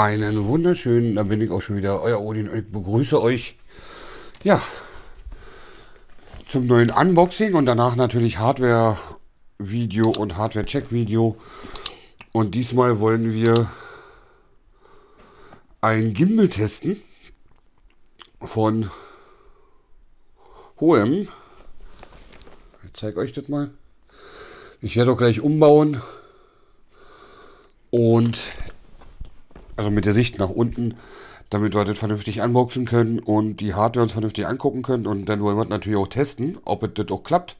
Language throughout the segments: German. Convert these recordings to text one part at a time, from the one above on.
Einen wunderschönen, da bin ich auch schon wieder, euer Odin und ich begrüße euch. Ja, zum neuen Unboxing und danach natürlich Hardware-Video und Hardware-Check-Video. Und diesmal wollen wir ein Gimbal testen von Hohem. Ich zeige euch das mal. Ich werde auch gleich umbauen und also mit der Sicht nach unten, damit wir das vernünftig unboxen können und die Hardware uns vernünftig angucken können. Und dann wollen wir natürlich auch testen, ob es das auch klappt.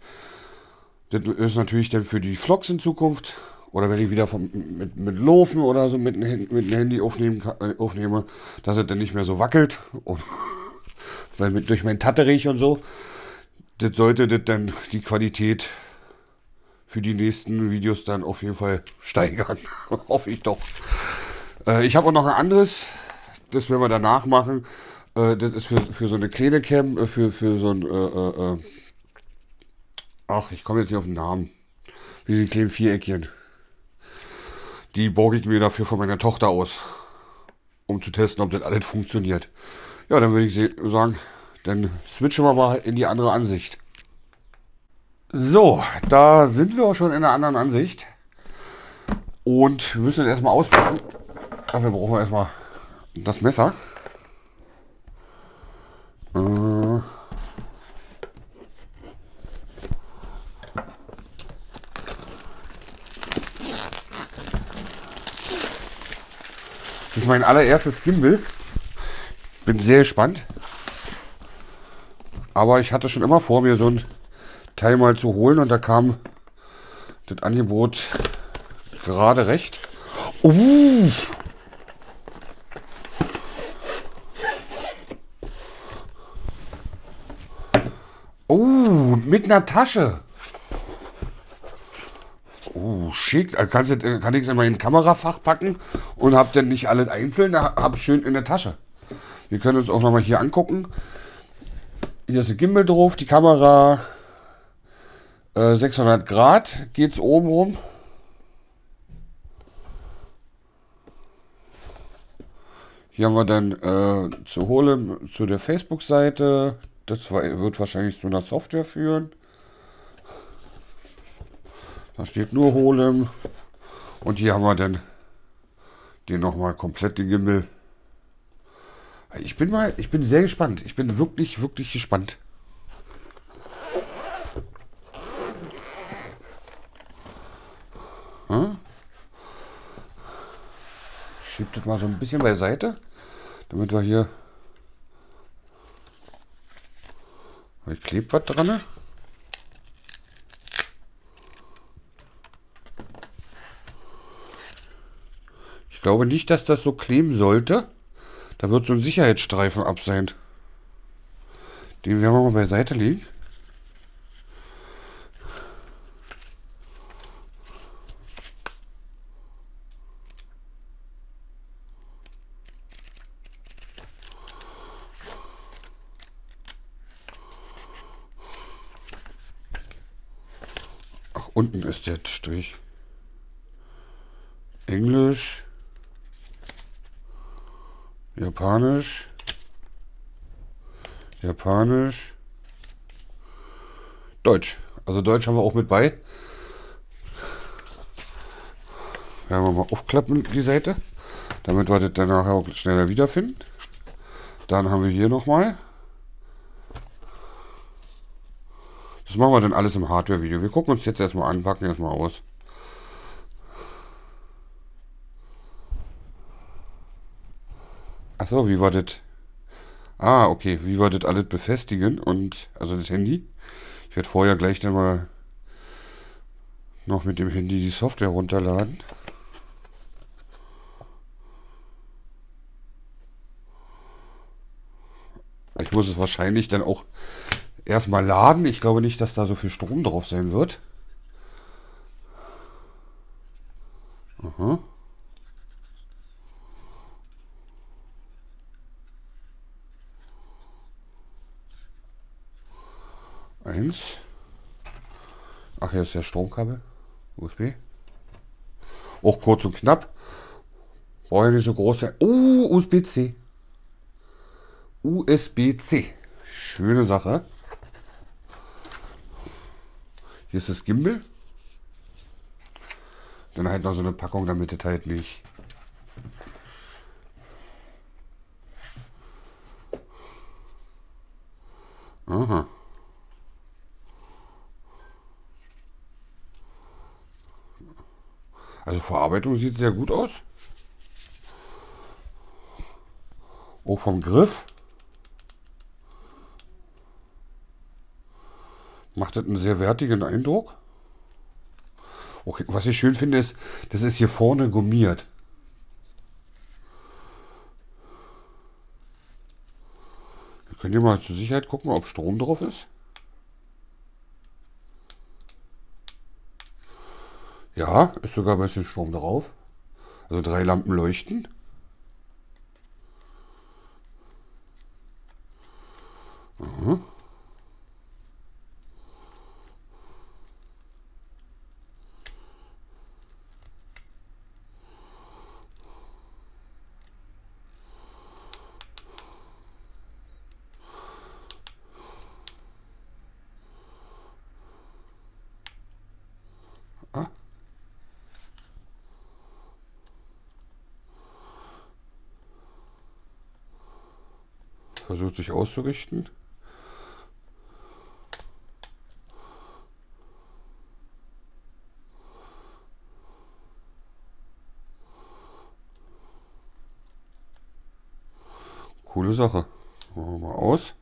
Das ist natürlich dann für die Vlogs in Zukunft. Oder wenn ich wieder vom, mit, mit Laufen oder so mit, mit dem Handy aufnehmen, äh, aufnehme, dass es dann nicht mehr so wackelt. Und, weil mit, durch mein Tatterich und so, das sollte das dann die Qualität für die nächsten Videos dann auf jeden Fall steigern. Hoffe ich doch. Äh, ich habe auch noch ein anderes, das werden wir danach machen. Äh, das ist für, für so eine kleine Cam, äh, für, für so ein, äh, äh, ach, ich komme jetzt nicht auf den Namen. Wie die kleinen Viereckchen. Die borge ich mir dafür von meiner Tochter aus, um zu testen, ob das alles funktioniert. Ja, dann würde ich sagen, dann switchen wir mal in die andere Ansicht. So, da sind wir auch schon in einer anderen Ansicht. Und wir müssen jetzt erstmal auspacken. Dafür brauchen wir erstmal das Messer. Äh das ist mein allererstes Gimbal. Bin sehr gespannt. Aber ich hatte schon immer vor, mir so ein Teil mal zu holen und da kam das Angebot gerade recht. Uh, Mit einer Tasche. Oh, schick. Kannst du, kann ich es in mein Kamerafach packen und hab dann nicht alles einzeln, hab schön in der Tasche. Wir können uns auch nochmal hier angucken. Hier ist eine Gimbal drauf, die Kamera äh, 600 Grad geht es oben rum. Hier haben wir dann äh, zu holen zu der Facebook-Seite, das wird wahrscheinlich zu einer Software führen. Da steht nur Holem. Und hier haben wir dann den nochmal komplett den Gimbal. Ich bin mal, ich bin sehr gespannt. Ich bin wirklich, wirklich gespannt. Hm? Ich schiebe das mal so ein bisschen beiseite, damit wir hier Da klebt was dran. Ich glaube nicht, dass das so kleben sollte. Da wird so ein Sicherheitsstreifen ab sein. Den werden wir mal beiseite legen. Unten ist der Strich. Englisch, Japanisch, Japanisch, Deutsch. Also Deutsch haben wir auch mit bei. Werden wir mal aufklappen, die Seite, damit wir das dann nachher auch schneller wiederfinden. Dann haben wir hier nochmal. Das machen wir dann alles im Hardware-Video. Wir gucken uns jetzt erstmal an, packen erstmal aus. Achso, wie war das? Ah, okay, wie war das alles befestigen und, also das Handy. Ich werde vorher gleich dann mal noch mit dem Handy die Software runterladen. Ich muss es wahrscheinlich dann auch erstmal laden. Ich glaube nicht, dass da so viel Strom drauf sein wird. Aha. Eins. Ach, hier ist der Stromkabel. USB. Auch kurz und knapp. Brauche ja nicht so große. Uh, USB-C. USB-C. Schöne Sache. Hier ist das Gimbal. Dann halt noch so eine Packung, damit es halt nicht Aha. Also Verarbeitung sieht sehr gut aus. Auch vom Griff. Macht das einen sehr wertigen Eindruck. Auch, was ich schön finde, ist, das ist hier vorne gummiert. Wir können hier mal zur Sicherheit gucken, ob Strom drauf ist. Ja, ist sogar ein bisschen Strom drauf. Also drei Lampen leuchten. Aha. Versucht sich auszurichten. Coole Sache. Machen wir mal aus.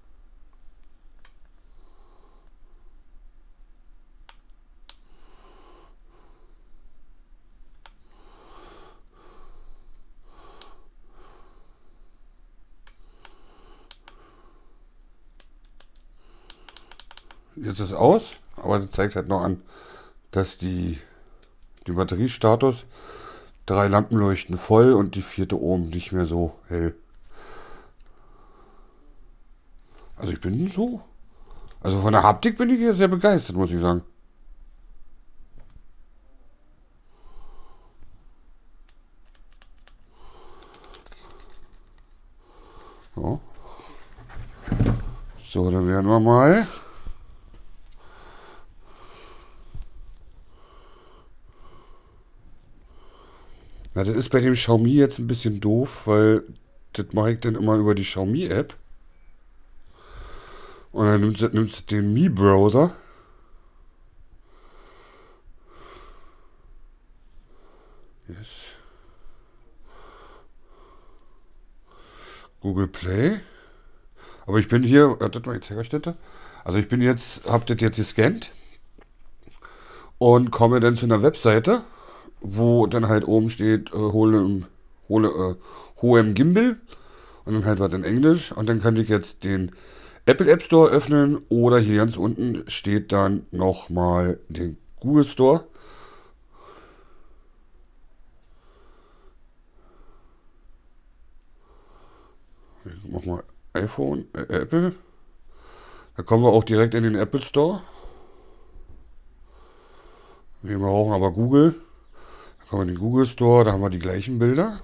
Jetzt ist aus, aber das zeigt halt noch an, dass die, die Batteriestatus drei Lampen leuchten voll und die vierte oben nicht mehr so hell. Also ich bin so. Also von der Haptik bin ich hier sehr begeistert, muss ich sagen. So, so dann werden wir mal. Na, das ist bei dem Xiaomi jetzt ein bisschen doof, weil das mache ich dann immer über die Xiaomi-App. Und dann nimmt es den Mi-Browser. Yes. Google Play. Aber ich bin hier, wartet mal, ich das. Also ich bin jetzt, hab das jetzt gescannt und komme dann zu einer Webseite wo dann halt oben steht, äh, hole, hole äh, HOM Gimbal und dann halt was in Englisch und dann könnte ich jetzt den Apple App Store öffnen oder hier ganz unten steht dann nochmal den Google Store. Ich mach mal iPhone, äh, Apple. Da kommen wir auch direkt in den Apple Store. Wir brauchen aber Google. Kommen wir in den Google Store, da haben wir die gleichen Bilder.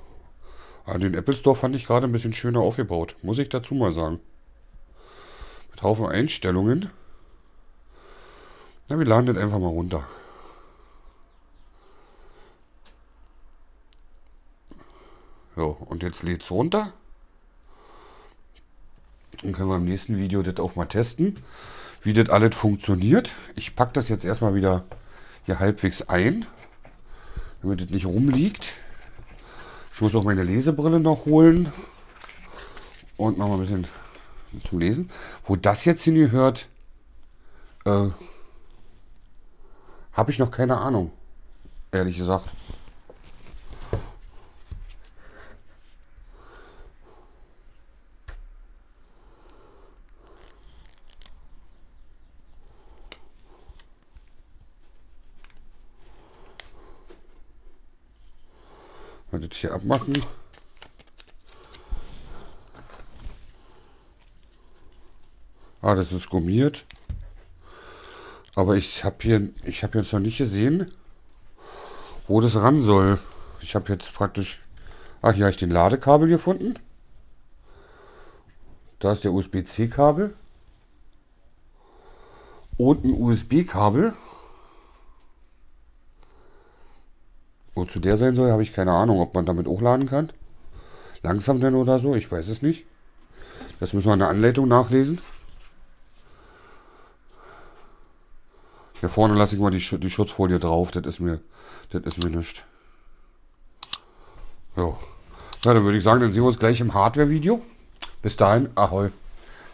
Aber den Apple Store fand ich gerade ein bisschen schöner aufgebaut, muss ich dazu mal sagen. Mit Haufen Einstellungen. Na, wir laden das einfach mal runter. So, und jetzt lädt es runter. Dann können wir im nächsten Video das auch mal testen, wie das alles funktioniert. Ich packe das jetzt erstmal wieder hier halbwegs ein damit es nicht rumliegt. Ich muss auch meine Lesebrille noch holen und noch mal ein bisschen zum Lesen. Wo das jetzt hingehört, äh, habe ich noch keine Ahnung, ehrlich gesagt. Mal das hier abmachen. Ah, das ist gummiert. Aber ich habe hier, ich habe jetzt noch nicht gesehen, wo das ran soll. Ich habe jetzt praktisch Ach, hier habe ich den Ladekabel gefunden. Da ist der USB-C-Kabel. Und ein USB-Kabel. Wozu der sein soll, habe ich keine Ahnung, ob man damit auch laden kann. Langsam denn oder so, ich weiß es nicht. Das müssen wir in der Anleitung nachlesen. Hier vorne lasse ich mal die, die Schutzfolie drauf, das ist mir, das ist mir nicht. Ja. ja, dann würde ich sagen, dann sehen wir uns gleich im Hardware-Video. Bis dahin, ahoi,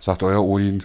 sagt euer Odin.